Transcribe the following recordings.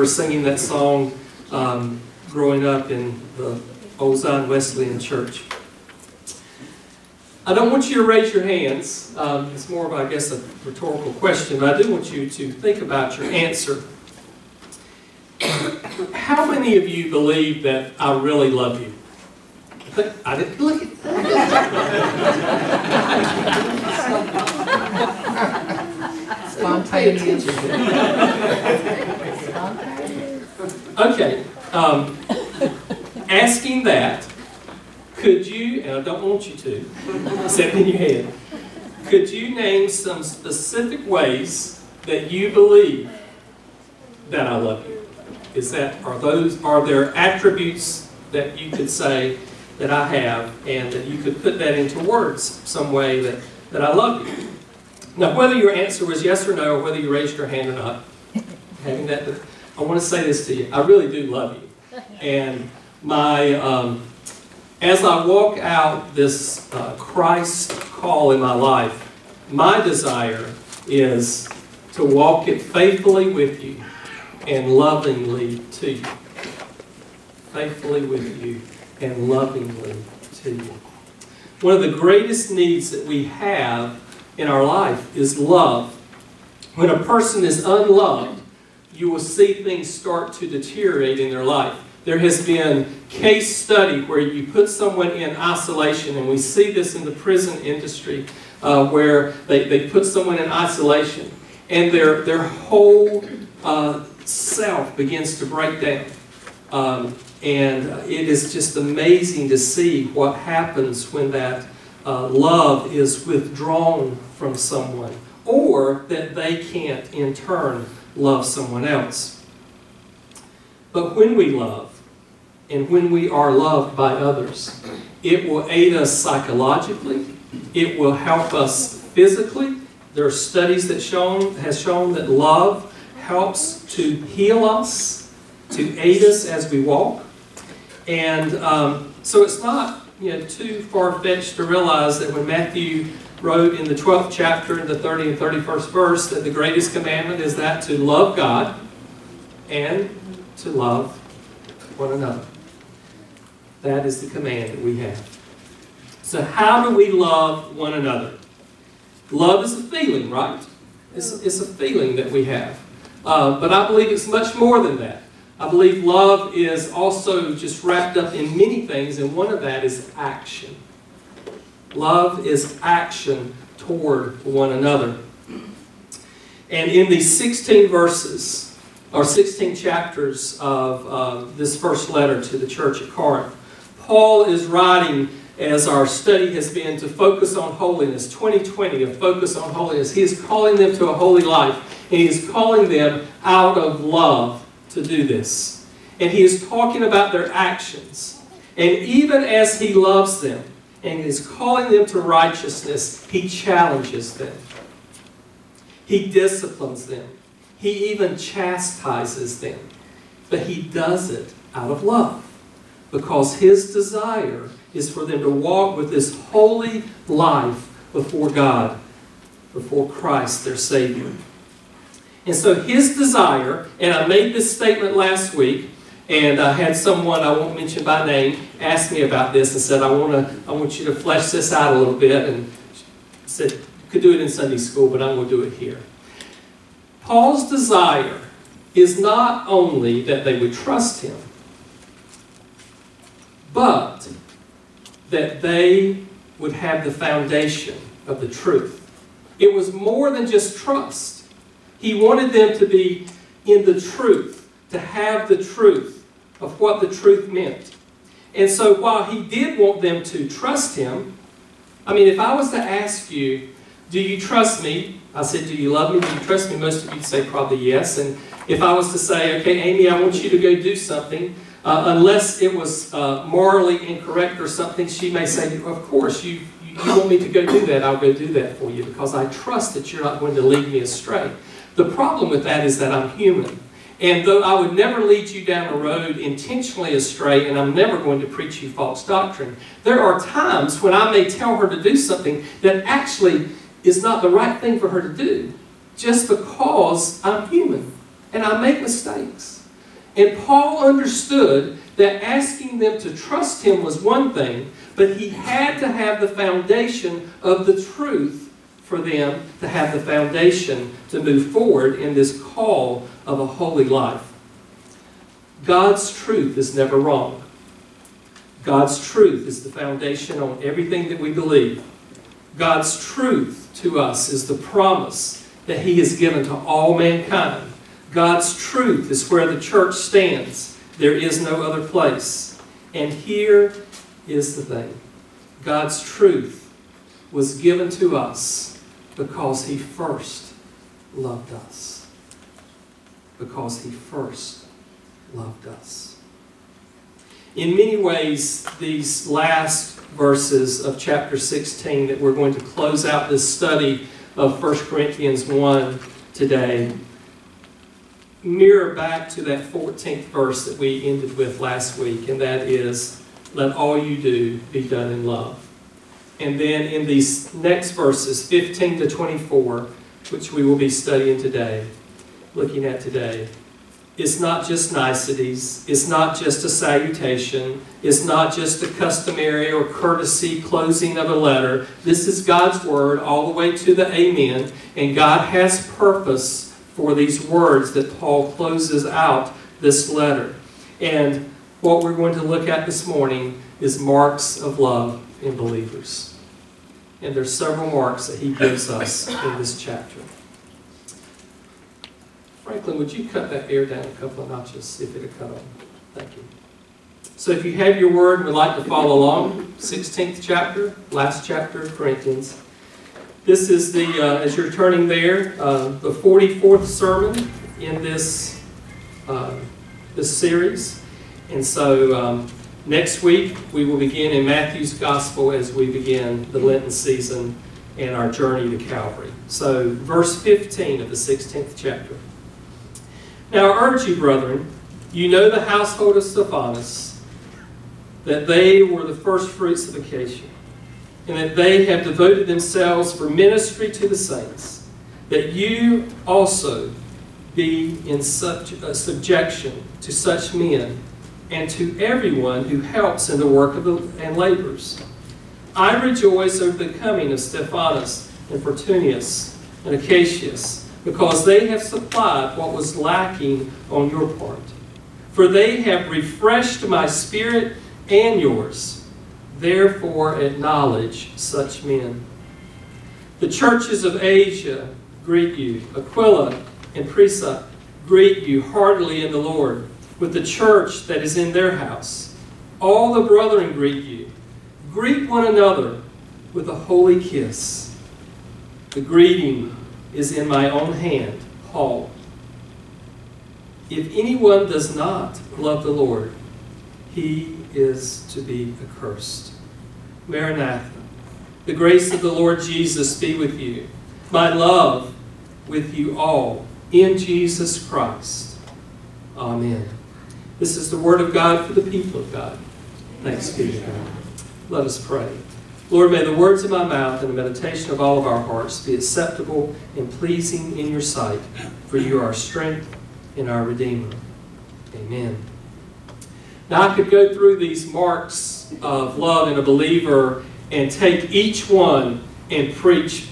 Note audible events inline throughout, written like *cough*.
remember singing that song um, growing up in the Old Zion Wesleyan Church. I don't want you to raise your hands. Um, it's more of, I guess, a rhetorical question, but I do want you to think about your answer. How many of you believe that I really love you? I didn't look at Spontaneous. *laughs* Okay. Um, asking that, could you, and I don't want you to, *laughs* except in your head, could you name some specific ways that you believe that I love you? Is that, are those, are there attributes that you could say that I have and that you could put that into words some way that, that I love you? Now, whether your answer was yes or no, or whether you raised your hand or not, having that, I want to say this to you. I really do love you. *laughs* And my, um, as I walk out this uh, Christ call in my life, my desire is to walk it faithfully with you and lovingly to you. Faithfully with you and lovingly to you. One of the greatest needs that we have in our life is love. When a person is unloved, you will see things start to deteriorate in their life. There has been case study where you put someone in isolation, and we see this in the prison industry, uh, where they, they put someone in isolation, and their, their whole uh, self begins to break down. Um, and it is just amazing to see what happens when that uh, love is withdrawn from someone, or that they can't in turn love someone else. But when we love, and when we are loved by others, it will aid us psychologically, it will help us physically. There are studies that shown, has shown that love helps to heal us, to aid us as we walk. And um, so it's not you know, too far-fetched to realize that when Matthew wrote in the 12th chapter, in the 30 and 31st verse, that the greatest commandment is that to love God and to love one another. That is the command that we have. So how do we love one another? Love is a feeling, right? It's, it's a feeling that we have. Uh, but I believe it's much more than that. I believe love is also just wrapped up in many things, and one of that is action. Love is action toward one another. And in these 16 verses, or 16 chapters of uh, this first letter to the church at Corinth, Paul is writing as our study has been to focus on holiness, 2020, a focus on holiness. He is calling them to a holy life, and he is calling them out of love to do this. And he is talking about their actions. And even as he loves them and is calling them to righteousness, he challenges them. He disciplines them. He even chastises them. But he does it out of love because his desire is for them to walk with this holy life before God, before Christ, their Savior. And so his desire, and I made this statement last week, and I had someone I won't mention by name ask me about this and said, I want to, I want you to flesh this out a little bit, and said, you could do it in Sunday school, but I'm going to do it here. Paul's desire is not only that they would trust him, but that they would have the foundation of the truth. It was more than just trust. He wanted them to be in the truth, to have the truth of what the truth meant. And so while he did want them to trust him, I mean, if I was to ask you, do you trust me? I said, do you love me? Do you trust me? Most of you say probably yes. And if I was to say, okay, Amy, I want you to go do something, uh, unless it was uh, morally incorrect or something, she may say, of course, you, you want me to go do that, I'll go do that for you because I trust that you're not going to lead me astray. The problem with that is that I'm human. And though I would never lead you down a road intentionally astray, and I'm never going to preach you false doctrine, there are times when I may tell her to do something that actually is not the right thing for her to do. just because I'm human and I make mistakes. And Paul understood that asking them to trust him was one thing, but he had to have the foundation of the truth for them to have the foundation to move forward in this call of a holy life. God's truth is never wrong. God's truth is the foundation on everything that we believe. God's truth to us is the promise that He has given to all mankind. God's truth is where the church stands. There is no other place. And here is the thing God's truth was given to us because He first loved us. Because He first loved us. In many ways, these last verses of chapter 16 that we're going to close out this study of 1 Corinthians 1 today mirror back to that 14th verse that we ended with last week, and that is, Let all you do be done in love. And then in these next verses, 15 to 24, which we will be studying today, looking at today, it's not just niceties. It's not just a salutation. It's not just a customary or courtesy closing of a letter. This is God's word all the way to the amen. And God has purpose for these words that Paul closes out this letter. And what we're going to look at this morning is marks of love in believers. And there's several marks that he gives us in this chapter. Franklin, would you cut that air down a couple of notches, see if it'll cut on? Thank you. So if you have your word and would like to follow along, 16th chapter, last chapter of Corinthians. This is the, uh, as you're turning there, uh, the 44th sermon in this, uh, this series. And so um, next week we will begin in Matthew's Gospel as we begin the Lenten season and our journey to Calvary. So verse 15 of the 16th chapter. Now I urge you, brethren, you know the household of Stephanas, that they were the first fruits of Achaia, and that they have devoted themselves for ministry to the saints, that you also be in such a subjection to such men and to everyone who helps in the work of the, and labors. I rejoice over the coming of Stephanus and Fortunius and Achaicus because they have supplied what was lacking on your part. For they have refreshed my spirit and yours. Therefore, acknowledge such men. The churches of Asia greet you. Aquila and Prisca greet you heartily in the Lord, with the church that is in their house. All the brethren greet you. Greet one another with a holy kiss. The greeting is in my own hand, Paul. If anyone does not love the Lord, he is to be accursed. Maranatha. The grace of the Lord Jesus be with you. My love with you all in Jesus Christ. Amen. This is the word of God for the people of God. Thanks be to God. Let us pray. Lord, may the words of my mouth and the meditation of all of our hearts be acceptable and pleasing in your sight, for you are our strength and our Redeemer. Amen. Now, I could go through these marks of love in a believer and take each one and preach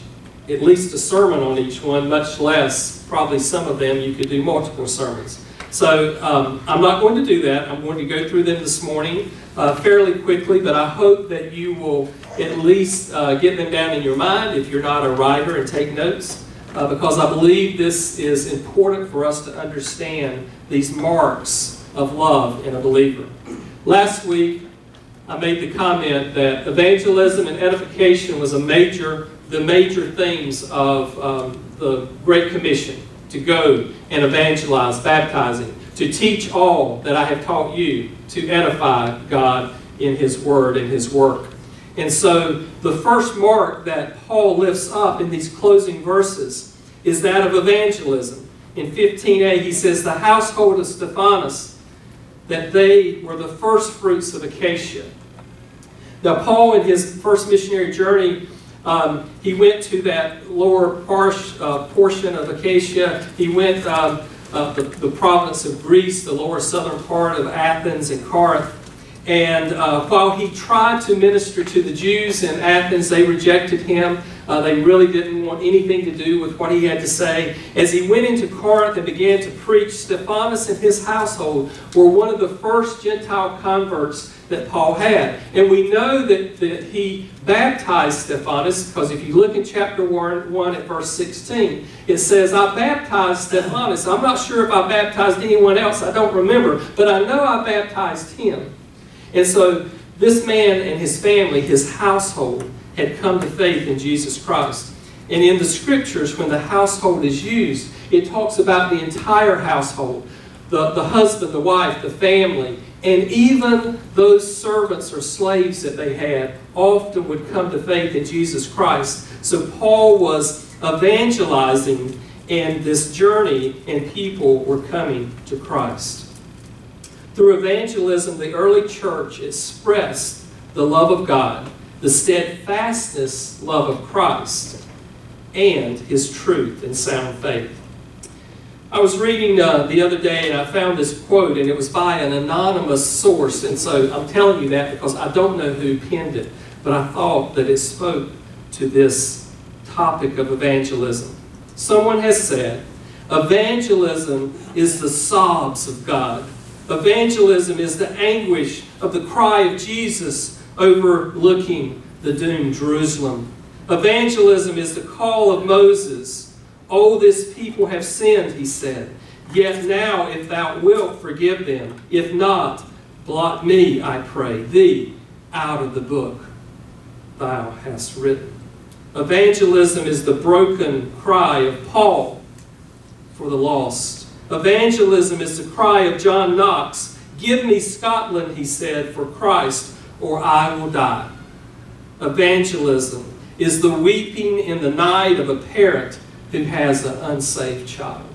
at least a sermon on each one, much less probably some of them you could do multiple sermons. So um, I'm not going to do that. I'm going to go through them this morning uh, fairly quickly, but I hope that you will at least uh, get them down in your mind if you're not a writer and take notes, uh, because I believe this is important for us to understand these marks of love in a believer. Last week, I made the comment that evangelism and edification was a major, the major themes of um, the Great Commission to go and evangelize, baptizing, to teach all that I have taught you, to edify God in His Word and His work. And so the first mark that Paul lifts up in these closing verses is that of evangelism. In 15a, he says, The household of Stephanas, that they were the first fruits of Achaia. Now, Paul, in his first missionary journey, Um, he went to that lower parsh, uh, portion of Achaia. He went um, uh, the, the province of Greece, the lower southern part of Athens and Corinth. And uh, while he tried to minister to the Jews in Athens, they rejected him. Uh, they really didn't want anything to do with what he had to say. As he went into Corinth and began to preach, Stephanus and his household were one of the first Gentile converts that Paul had. And we know that, that he baptized Stephanus, because if you look in chapter 1, 1 at verse 16, it says, I baptized Stephanus. I'm not sure if I baptized anyone else, I don't remember, but I know I baptized him. And so this man and his family, his household, had come to faith in Jesus Christ. And in the scriptures, when the household is used, it talks about the entire household the, the husband, the wife, the family, and even those servants or slaves that they had often would come to faith in Jesus Christ. So Paul was evangelizing and this journey, and people were coming to Christ. Through evangelism, the early church expressed the love of God the steadfastness love of Christ, and his truth and sound faith. I was reading uh, the other day and I found this quote, and it was by an anonymous source. And so I'm telling you that because I don't know who penned it, but I thought that it spoke to this topic of evangelism. Someone has said, Evangelism is the sobs of God. Evangelism is the anguish of the cry of Jesus overlooking the doomed Jerusalem. Evangelism is the call of Moses. Oh, this people have sinned, he said. Yet now, if thou wilt, forgive them. If not, blot me, I pray, thee, out of the book thou hast written. Evangelism is the broken cry of Paul for the lost. Evangelism is the cry of John Knox. Give me Scotland, he said, for Christ or I will die. Evangelism is the weeping in the night of a parent who has an unsaved child.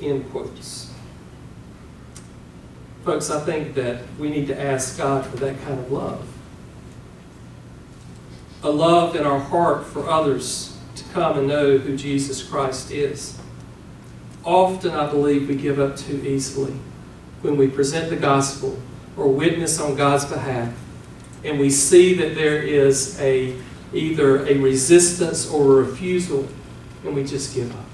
End quotes. Folks, I think that we need to ask God for that kind of love. A love in our heart for others to come and know who Jesus Christ is. Often, I believe, we give up too easily when we present the gospel or witness on God's behalf, and we see that there is a either a resistance or a refusal, and we just give up.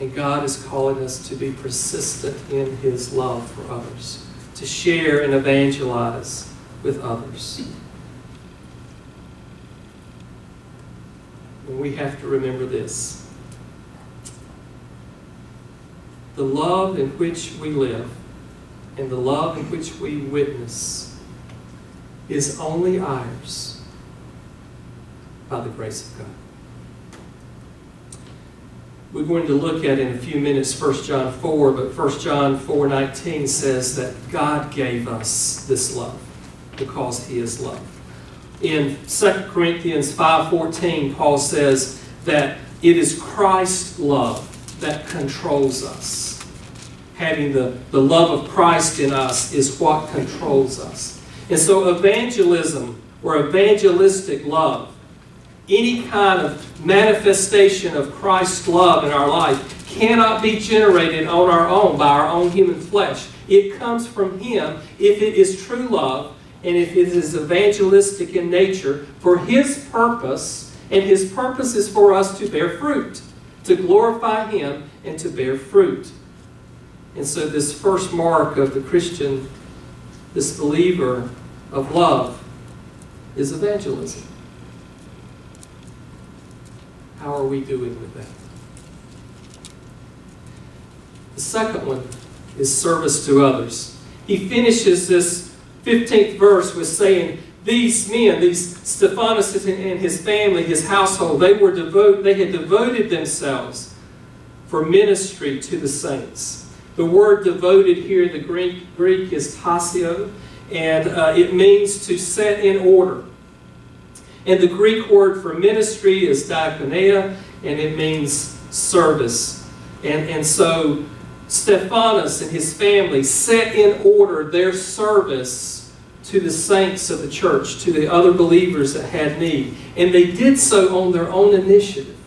And God is calling us to be persistent in His love for others, to share and evangelize with others. And we have to remember this the love in which we live and the love in which we witness is only ours by the grace of God. We're going to look at in a few minutes 1 John 4, but 1 John 4:19 says that God gave us this love because he is love. In 2 Corinthians 5:14, Paul says that it is Christ's love that controls us. Having the, the love of Christ in us is what controls us. And so, evangelism or evangelistic love, any kind of manifestation of Christ's love in our life, cannot be generated on our own by our own human flesh. It comes from Him if it is true love and if it is evangelistic in nature for His purpose, and His purpose is for us to bear fruit to glorify Him and to bear fruit. And so, this first mark of the Christian, this believer of love, is evangelism. How are we doing with that? The second one is service to others. He finishes this 15th verse with saying, these men, these Stephanas and his family, his household, they were devoted, they had devoted themselves for ministry to the saints. The word devoted here in the Greek, Greek is tasio, and uh, it means to set in order. And the Greek word for ministry is diakonia, and it means service. And, and so Stephanus and his family set in order their service to the saints of the church, to the other believers that had need. And they did so on their own initiative.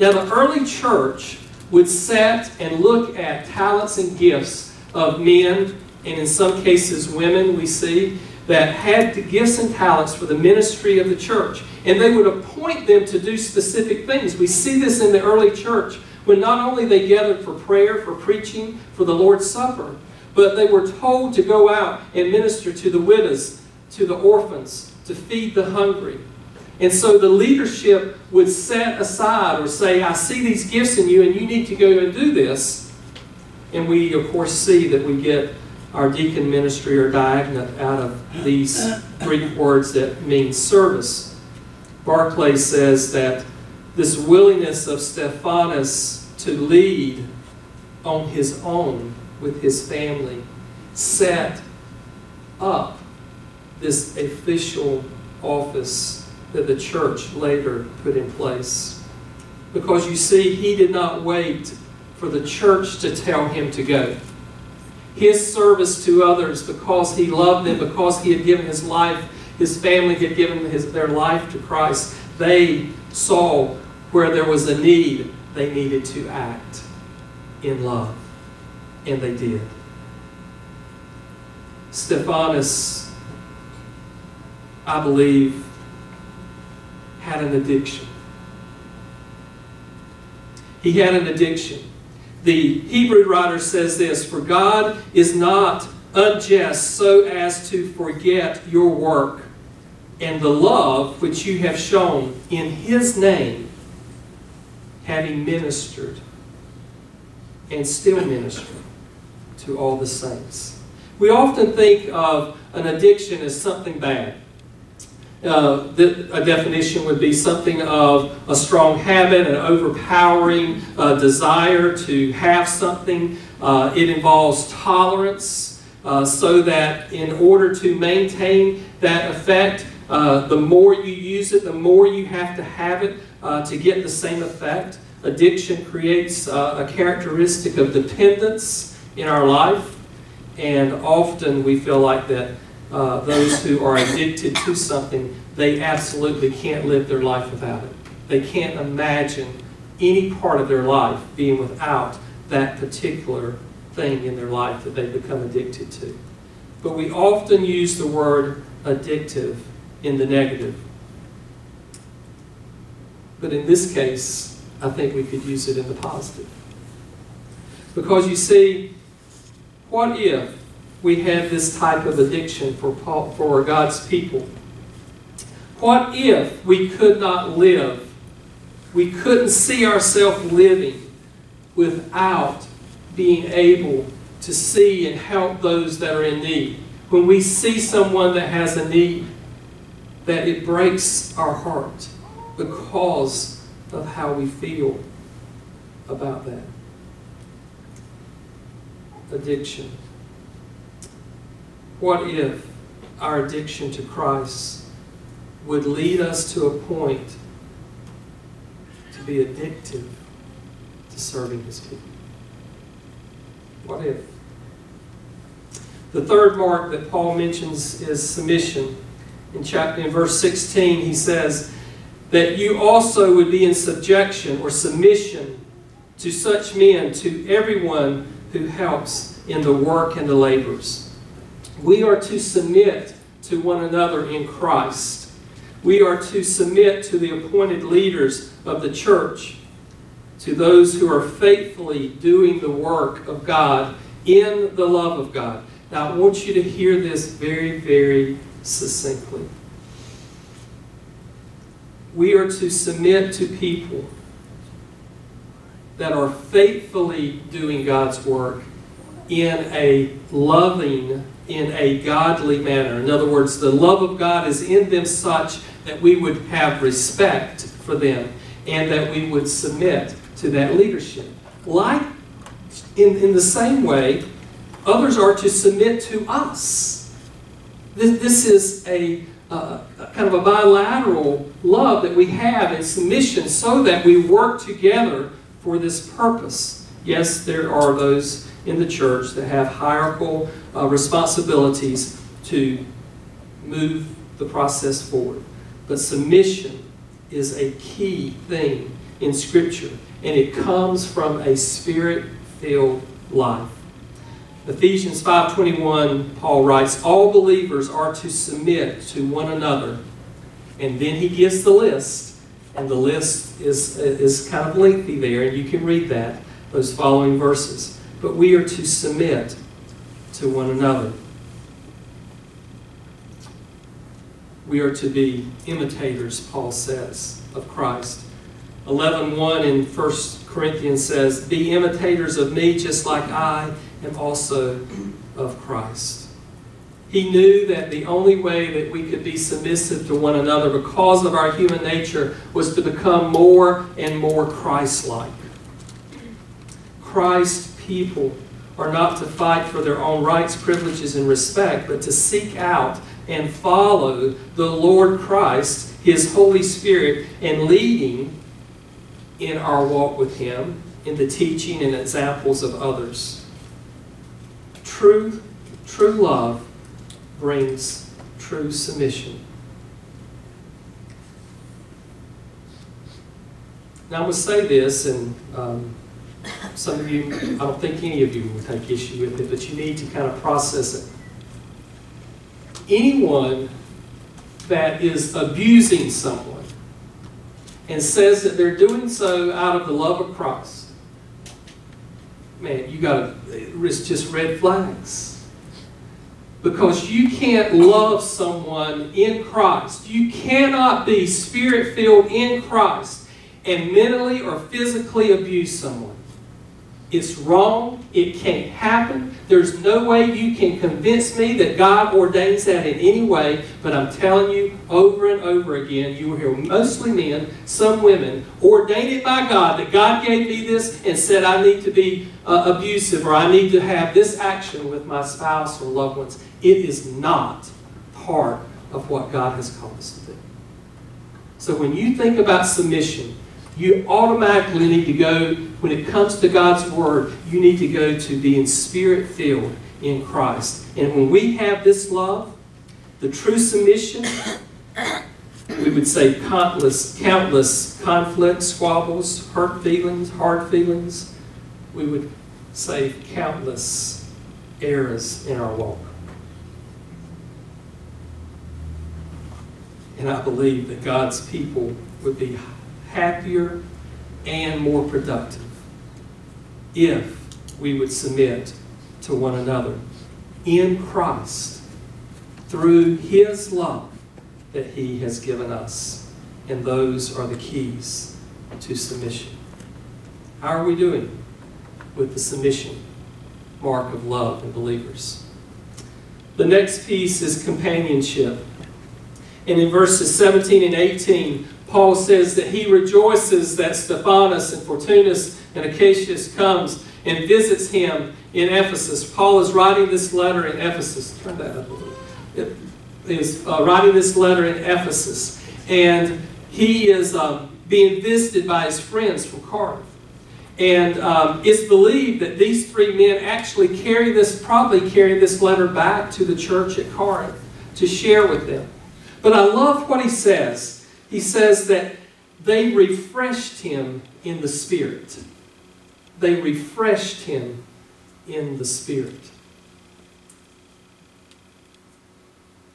Now, the early church would set and look at talents and gifts of men, and in some cases women, we see, that had the gifts and talents for the ministry of the church. And they would appoint them to do specific things. We see this in the early church when not only they gathered for prayer, for preaching, for the Lord's Supper, but they were told to go out and minister to the widows, to the orphans, to feed the hungry. And so the leadership would set aside or say, I see these gifts in you and you need to go and do this. And we, of course, see that we get our deacon ministry or diaconate out of these Greek words that mean service. Barclay says that this willingness of Stephanus to lead on his own with his family set up this official office that the church later put in place. Because you see, he did not wait for the church to tell him to go. His service to others, because he loved them, because he had given his life, his family had given his, their life to Christ, they saw where there was a need, they needed to act in love. And they did. Stephanus, I believe, had an addiction. He had an addiction. The Hebrew writer says this For God is not unjust so as to forget your work and the love which you have shown in His name, having ministered and still ministering to all the saints. We often think of an addiction as something bad. Uh, a definition would be something of a strong habit, an overpowering uh, desire to have something. Uh, it involves tolerance, uh, so that in order to maintain that effect, uh, the more you use it, the more you have to have it to get the same effect. Addiction creates a characteristic of dependence in our life, and often we feel like that uh, those who are addicted to something, they absolutely can't live their life without it. They can't imagine any part of their life being without that particular thing in their life that they become addicted to. But we often use the word addictive in the negative. But in this case, I think we could use it in the positive. Because you see, what if we have this type of addiction for, for God's people? What if we could not live, we couldn't see ourselves living without being able to see and help those that are in need? When we see someone that has a need, that it breaks our heart because of how we feel about that addiction. What if our addiction to Christ would lead us to a point to be addicted to serving His people? What if? The third mark that Paul mentions is submission. In chapter in verse 16, he says that you also would be in subjection or submission to such men, to everyone who helps in the work and the labors. We are to submit to one another in Christ. We are to submit to the appointed leaders of the church, to those who are faithfully doing the work of God in the love of God. Now, I want you to hear this very, very succinctly. We are to submit to people that are faithfully doing God's work in a loving, in a godly manner. In other words, the love of God is in them such that we would have respect for them and that we would submit to that leadership. Like, in, in the same way, others are to submit to us. This, this is a uh, kind of a bilateral love that we have in submission so that we work together for this purpose. Yes, there are those in the church that have hierarchical uh, responsibilities to move the process forward. But submission is a key thing in Scripture, and it comes from a spirit-filled life. Ephesians 5.21, Paul writes, All believers are to submit to one another. And then he gives the list, and the list is, is kind of lengthy there, and you can read that, those following verses. But we are to submit to one another. We are to be imitators, Paul says, of Christ. 11.1 in 1 Corinthians says, Be imitators of me just like I am also of Christ. He knew that the only way that we could be submissive to one another because of our human nature was to become more and more Christ-like. Christ people are not to fight for their own rights, privileges, and respect, but to seek out and follow the Lord Christ, His Holy Spirit, and leading in our walk with Him, in the teaching and examples of others. True, true love brings true submission. Now, going to say this, and um, some of you, I don't think any of you will take issue with it, but you need to kind of process it. Anyone that is abusing someone and says that they're doing so out of the love of Christ, man, you got to, it's just red flags. Because you can't love someone in Christ. You cannot be spirit filled in Christ and mentally or physically abuse someone. It's wrong. It can't happen. There's no way you can convince me that God ordains that in any way. But I'm telling you over and over again, you will hear mostly men, some women, ordained by God that God gave me this and said I need to be uh, abusive or I need to have this action with my spouse or loved ones. It is not part of what God has called us to do. So when you think about submission, you automatically need to go, when it comes to God's Word, you need to go to being spirit filled in Christ. And when we have this love, the true submission, we would say countless, countless conflicts, squabbles, hurt feelings, hard feelings. We would say countless errors in our walk. And I believe that God's people would be happier, and more productive if we would submit to one another in Christ through His love that He has given us. And those are the keys to submission. How are we doing with the submission mark of love in believers? The next piece is companionship. And in verses 17 and 18, Paul says that he rejoices that Stephanus and Fortunus and Achaicus comes and visits him in Ephesus. Paul is writing this letter in Ephesus. Turn that up a little. It is uh, writing this letter in Ephesus. And he is um, being visited by his friends from Corinth. And um, it's believed that these three men actually carry this, probably carry this letter back to the church at Corinth to share with them. But I love what he says he says that they refreshed him in the Spirit. They refreshed him in the Spirit.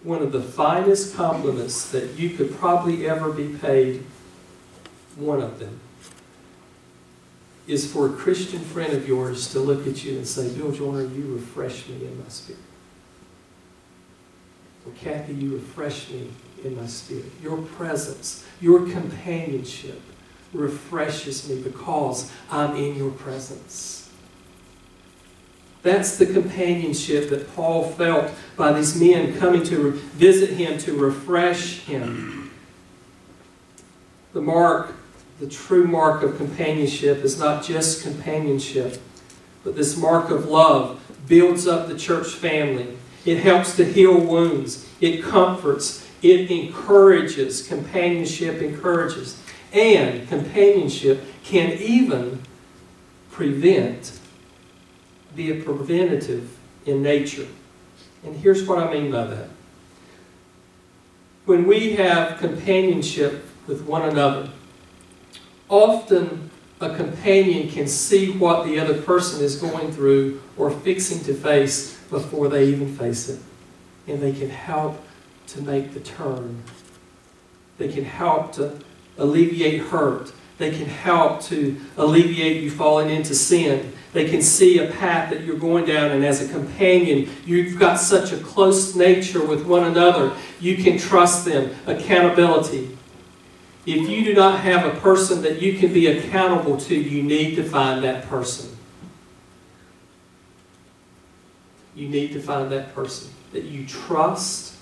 One of the finest compliments that you could probably ever be paid, one of them, is for a Christian friend of yours to look at you and say, Bill Joyner, you refresh me in my spirit. Or Kathy, you refresh me in my spirit. Your presence, your companionship refreshes me because I'm in your presence. That's the companionship that Paul felt by these men coming to visit him to refresh him. The mark, the true mark of companionship is not just companionship, but this mark of love builds up the church family. It helps to heal wounds. It comforts. It encourages, companionship encourages. And companionship can even prevent be a preventative in nature. And here's what I mean by that. When we have companionship with one another, often a companion can see what the other person is going through or fixing to face before they even face it. And they can help to make the turn. They can help to alleviate hurt. They can help to alleviate you falling into sin. They can see a path that you're going down, and as a companion, you've got such a close nature with one another. You can trust them. Accountability. If you do not have a person that you can be accountable to, you need to find that person. You need to find that person that you trust,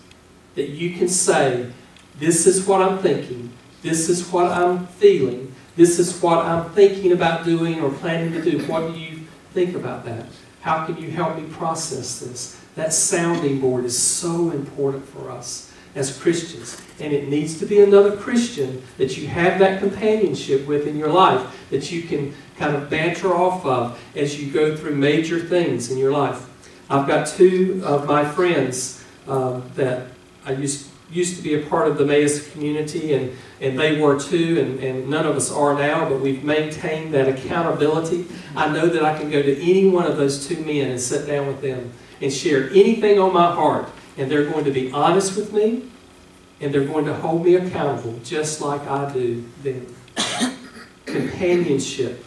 that you can say, This is what I'm thinking, this is what I'm feeling, this is what I'm thinking about doing or planning to do. What do you think about that? How can you help me process this? That sounding board is so important for us as Christians. And it needs to be another Christian that you have that companionship with in your life, that you can kind of banter off of as you go through major things in your life. I've got two of my friends um, that I used, used to be a part of the Emmaus community, and, and they were too, and, and none of us are now, but we've maintained that accountability. I know that I can go to any one of those two men and sit down with them and share anything on my heart and they're going to be honest with me, and they're going to hold me accountable just like I do them. Companionship.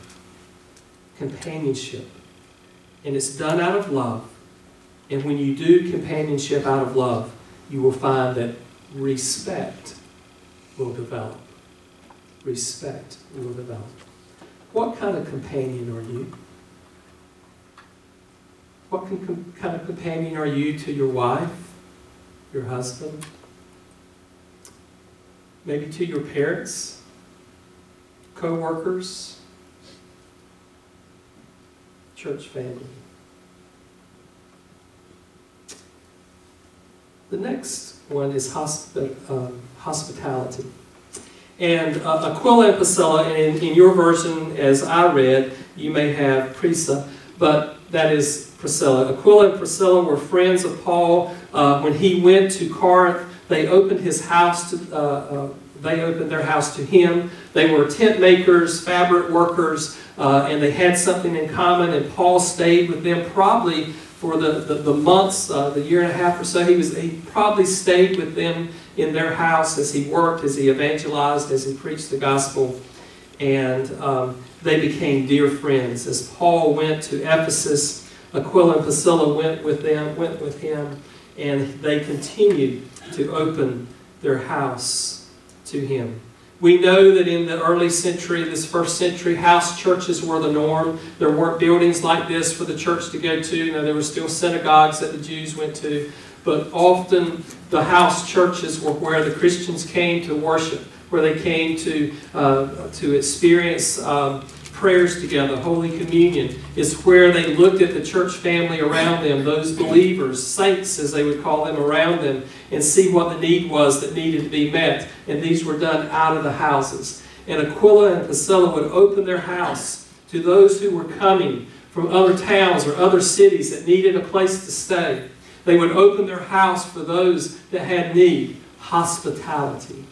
Companionship. And it's done out of love. And when you do companionship out of love, you will find that respect will develop. Respect will develop. What kind of companion are you? What kind of companion are you to your wife? your husband, maybe to your parents, co workers, church family. The next one is hospi um, hospitality. And uh, Aquila and Priscilla, in, in your version, as I read, you may have Prisca, but that is Priscilla. Aquila and Priscilla were friends of Paul. Uh, when he went to Corinth, they opened his house to, uh, uh, they opened their house to him. They were tent makers, fabric workers, uh, and they had something in common. And Paul stayed with them probably for the, the, the months, uh, the year and a half or so. He, was, he probably stayed with them in their house as he worked, as he evangelized, as he preached the gospel. And um, they became dear friends. As Paul went to Ephesus, Aquila and Priscilla went with them, went with him, and they continued to open their house to him. We know that in the early century, this first century, house churches were the norm. There weren't buildings like this for the church to go to. Now, there were still synagogues that the Jews went to, but often the house churches were where the Christians came to worship where they came to, uh, to experience um, prayers together, Holy Communion, is where they looked at the church family around them, those believers, saints as they would call them around them, and see what the need was that needed to be met. And these were done out of the houses. And Aquila and Priscilla would open their house to those who were coming from other towns or other cities that needed a place to stay. They would open their house for those that had need. Hospitality.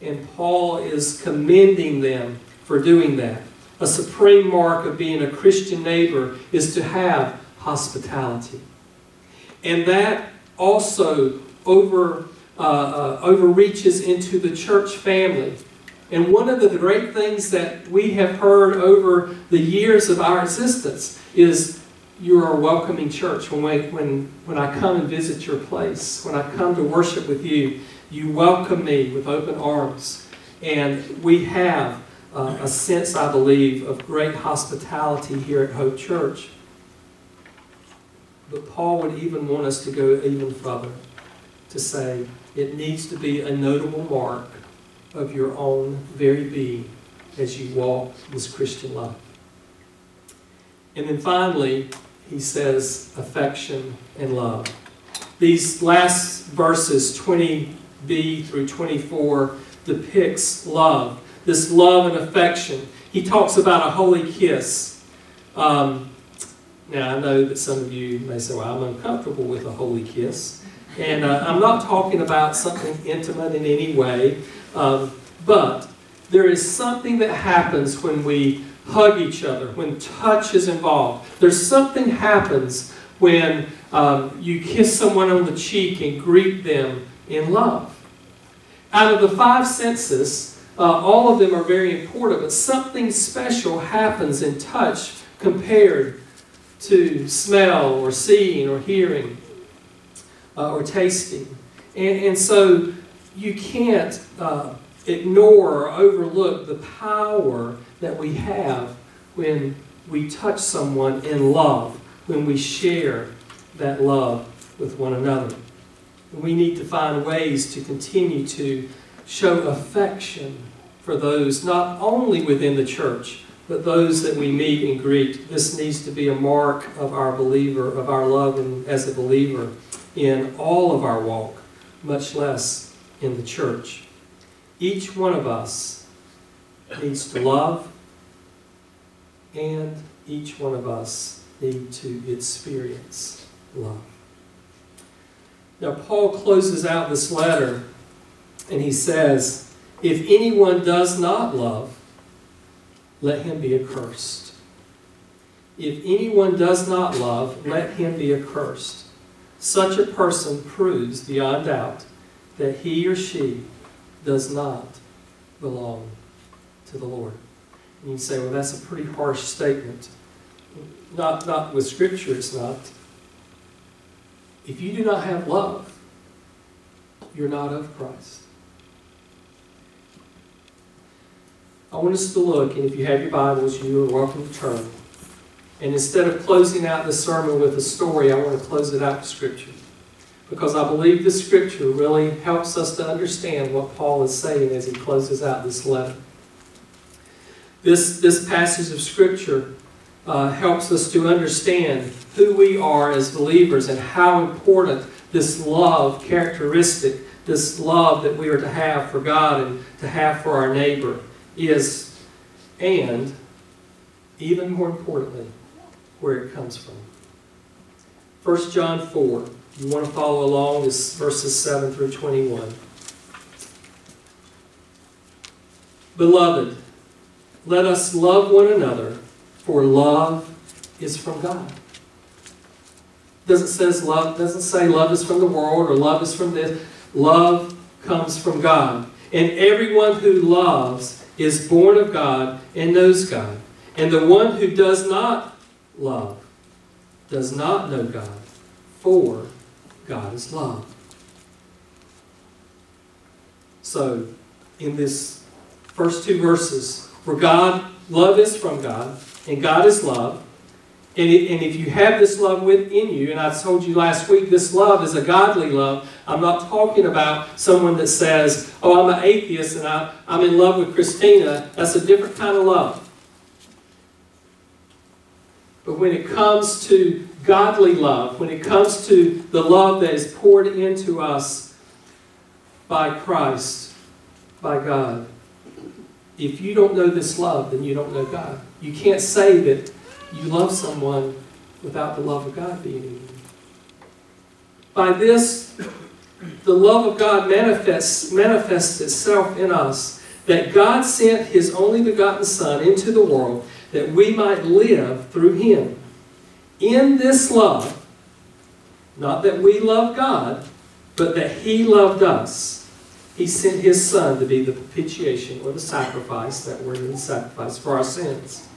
And Paul is commending them for doing that. A supreme mark of being a Christian neighbor is to have hospitality. And that also over, uh, uh, overreaches into the church family. And one of the great things that we have heard over the years of our existence is you are a welcoming church. When, we, when, when I come and visit your place, when I come to worship with you, you welcome me with open arms. And we have uh, a sense, I believe, of great hospitality here at Hope Church. But Paul would even want us to go even further to say it needs to be a notable mark of your own very being as you walk this Christian life. And then finally, he says affection and love. These last verses, 20 B through 24 depicts love, this love and affection. He talks about a holy kiss. Um, Now, I know that some of you may say, well, I'm uncomfortable with a holy kiss. And uh, I'm not talking about something intimate in any way, um, but there is something that happens when we hug each other, when touch is involved. There's something happens when um, you kiss someone on the cheek and greet them in love. Out of the five senses, uh, all of them are very important, but something special happens in touch compared to smell or seeing or hearing uh, or tasting. And, and so you can't uh, ignore or overlook the power that we have when we touch someone in love, when we share that love with one another. We need to find ways to continue to show affection for those not only within the church, but those that we meet and greet. This needs to be a mark of our believer, of our love and as a believer in all of our walk, much less in the church. Each one of us needs to love, and each one of us need to experience love. Now, Paul closes out this letter and he says, If anyone does not love, let him be accursed. If anyone does not love, let him be accursed. Such a person proves beyond doubt that he or she does not belong to the Lord. And you say, well, that's a pretty harsh statement. Not, not with Scripture, it's not. If you do not have love, you're not of Christ. I want us to look, and if you have your Bibles, you are welcome to turn. And instead of closing out the sermon with a story, I want to close it out with Scripture. Because I believe the Scripture really helps us to understand what Paul is saying as he closes out this letter. This, this passage of Scripture uh, helps us to understand who we are as believers and how important this love characteristic, this love that we are to have for God and to have for our neighbor is, and even more importantly, where it comes from. 1 John 4. You want to follow along, this verses 7 through 21. Beloved, let us love one another, for love is from God. Doesn't says love doesn't say love is from the world or love is from this. Love comes from God. And everyone who loves is born of God and knows God. And the one who does not love does not know God, for God is love. So, in this first two verses, where God, love is from God, and God is love. And, it, and if you have this love within you, and I told you last week, this love is a godly love. I'm not talking about someone that says, oh, I'm an atheist and I, I'm in love with Christina. That's a different kind of love. But when it comes to godly love, when it comes to the love that is poured into us by Christ, by God, if you don't know this love, then you don't know God. You can't say that you love someone without the love of God being in you. By this, the love of God manifests, manifests itself in us, that God sent His only begotten Son into the world that we might live through Him. In this love, not that we love God, but that He loved us he sent His Son to be the propitiation or the sacrifice, that word means sacrifice, for our sins.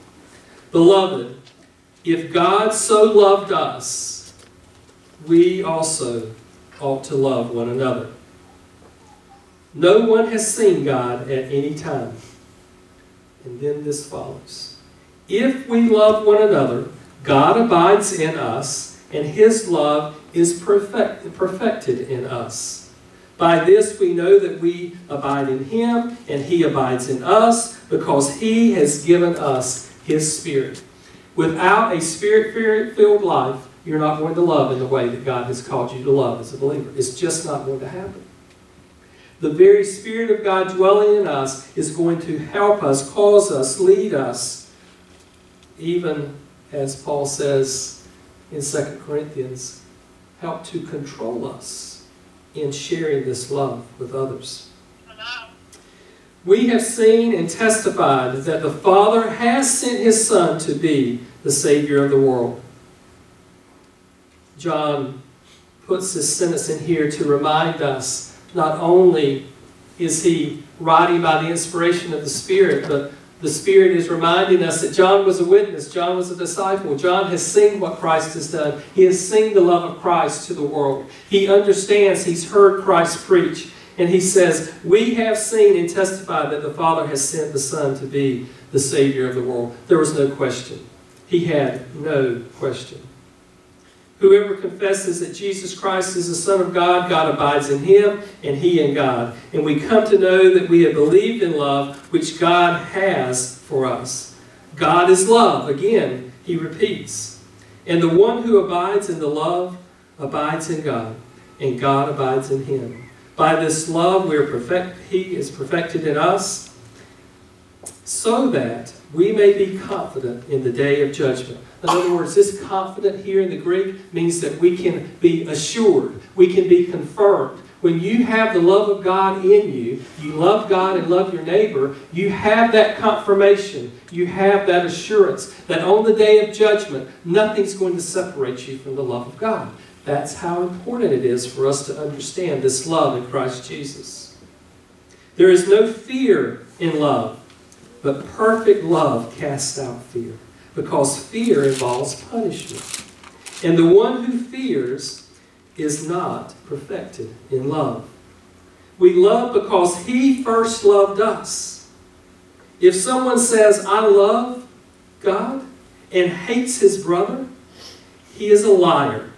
Beloved, if God so loved us, we also ought to love one another. No one has seen God at any time. And then this follows. If we love one another, God abides in us, and His love is perfect, perfected in us. By this we know that we abide in Him and He abides in us because He has given us His Spirit. Without a Spirit filled life, you're not going to love in the way that God has called you to love as a believer. It's just not going to happen. The very Spirit of God dwelling in us is going to help us, cause us, lead us, even as Paul says in 2 Corinthians help to control us in sharing this love with others. We have seen and testified that the Father has sent His Son to be the Savior of the world. John puts this sentence in here to remind us not only is he writing by the inspiration of the Spirit, but the Spirit is reminding us that John was a witness, John was a disciple. John has seen what Christ has done. He has seen the love of Christ to the world. He understands, he's heard Christ preach. And he says, We have seen and testified that the Father has sent the Son to be the Savior of the world. There was no question. He had no question. Whoever confesses that Jesus Christ is the Son of God, God abides in him, and he in God. And we come to know that we have believed in love which God has for us. God is love. Again, he repeats. And the one who abides in the love abides in God, and God abides in him. By this love we are perfect, he is perfected in us, so that we may be confident in the day of judgment. In other words, this confident here in the Greek means that we can be assured, we can be confirmed. When you have the love of God in you, you love God and love your neighbor, you have that confirmation, you have that assurance that on the day of judgment, nothing's going to separate you from the love of God. That's how important it is for us to understand this love in Christ Jesus. There is no fear in love, but perfect love casts out fear because fear involves punishment. And the one who fears is not perfected in love. We love because he first loved us. If someone says, I love God and hates his brother, he is a liar.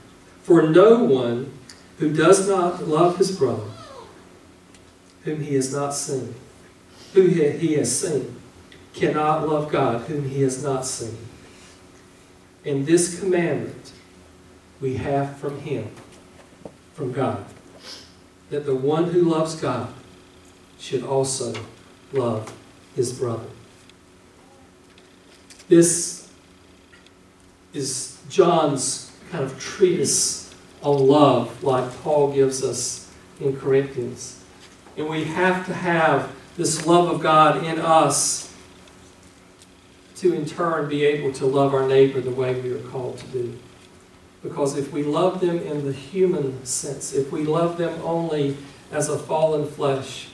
For no one who does not love his brother, whom he has not seen, who he has seen, cannot love God, whom he has not seen. And this commandment we have from Him, from God, that the one who loves God should also love his brother. This is John's kind of treatise on love, like Paul gives us in Corinthians. And we have to have this love of God in us to in turn be able to love our neighbor the way we are called to do. Because if we love them in the human sense, if we love them only as a fallen flesh,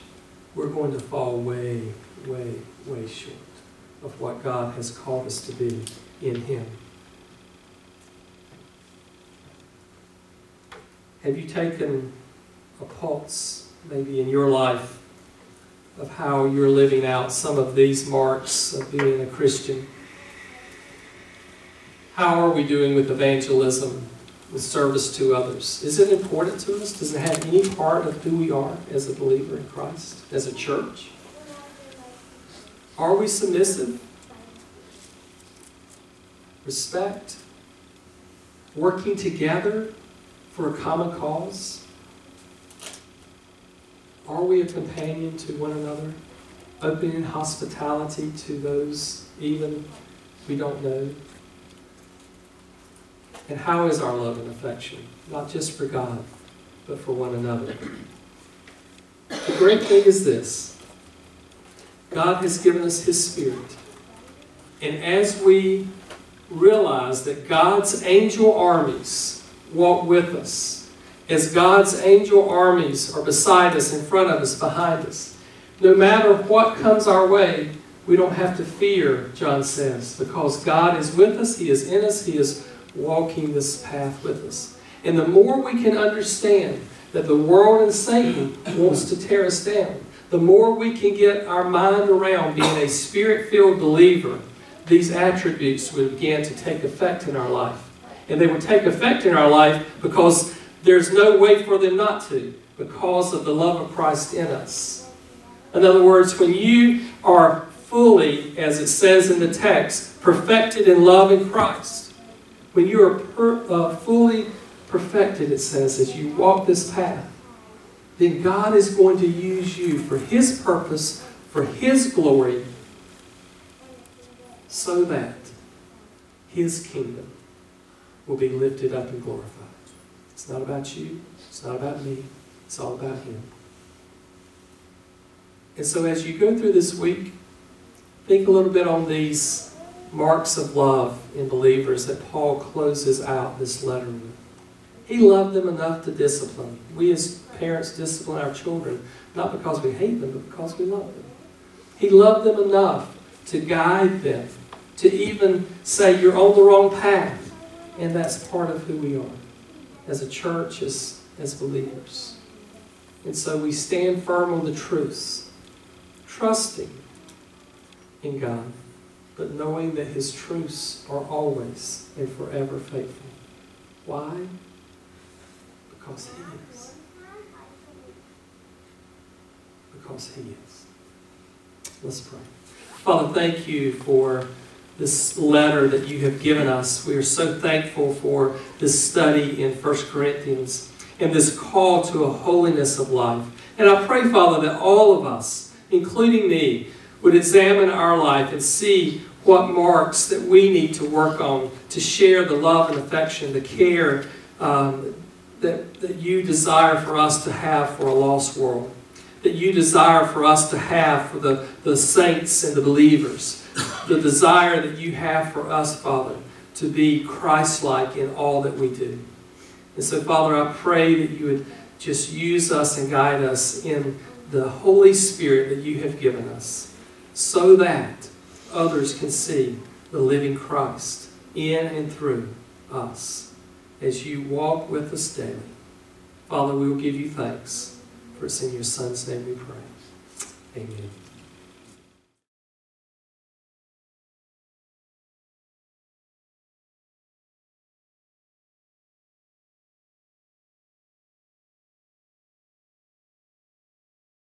we're going to fall way, way, way short of what God has called us to be in Him. Have you taken a pulse, maybe in your life, of how you're living out some of these marks of being a Christian. How are we doing with evangelism, with service to others? Is it important to us? Does it have any part of who we are as a believer in Christ, as a church? Are we submissive? Respect? Working together for a common cause? Are we a companion to one another? Opening hospitality to those even we don't know? And how is our love and affection? Not just for God, but for one another. The great thing is this God has given us His Spirit. And as we realize that God's angel armies walk with us, as God's angel armies are beside us, in front of us, behind us. No matter what comes our way, we don't have to fear, John says, because God is with us, He is in us, He is walking this path with us. And the more we can understand that the world and Satan wants to tear us down, the more we can get our mind around being a spirit filled believer, these attributes would begin to take effect in our life. And they would take effect in our life because there's no way for them not to because of the love of Christ in us. In other words, when you are fully, as it says in the text, perfected in love in Christ, when you are per, uh, fully perfected, it says, as you walk this path, then God is going to use you for His purpose, for His glory, so that His kingdom will be lifted up and glorified. It's not about you, it's not about me, it's all about Him. And so as you go through this week, think a little bit on these marks of love in believers that Paul closes out this letter with. He loved them enough to discipline. We as parents discipline our children not because we hate them, but because we love them. He loved them enough to guide them, to even say, You're on the wrong path. And that's part of who we are as a church, as, as believers. And so we stand firm on the truths, trusting in God, but knowing that His truths are always and forever faithful. Why? Because He is. Because He is. Let's pray. Father, thank you for this letter that you have given us. We are so thankful for this study in 1 Corinthians and this call to a holiness of life. And I pray, Father, that all of us, including me, would examine our life and see what marks that we need to work on to share the love and affection, the care um, that, that you desire for us to have for a lost world, that you desire for us to have for the, the saints and the believers, the desire that you have for us, Father, to be Christ like in all that we do. And so, Father, I pray that you would just use us and guide us in the Holy Spirit that you have given us so that others can see the living Christ in and through us as you walk with us daily. Father, we will give you thanks. For it's in your Son's name we pray. Amen.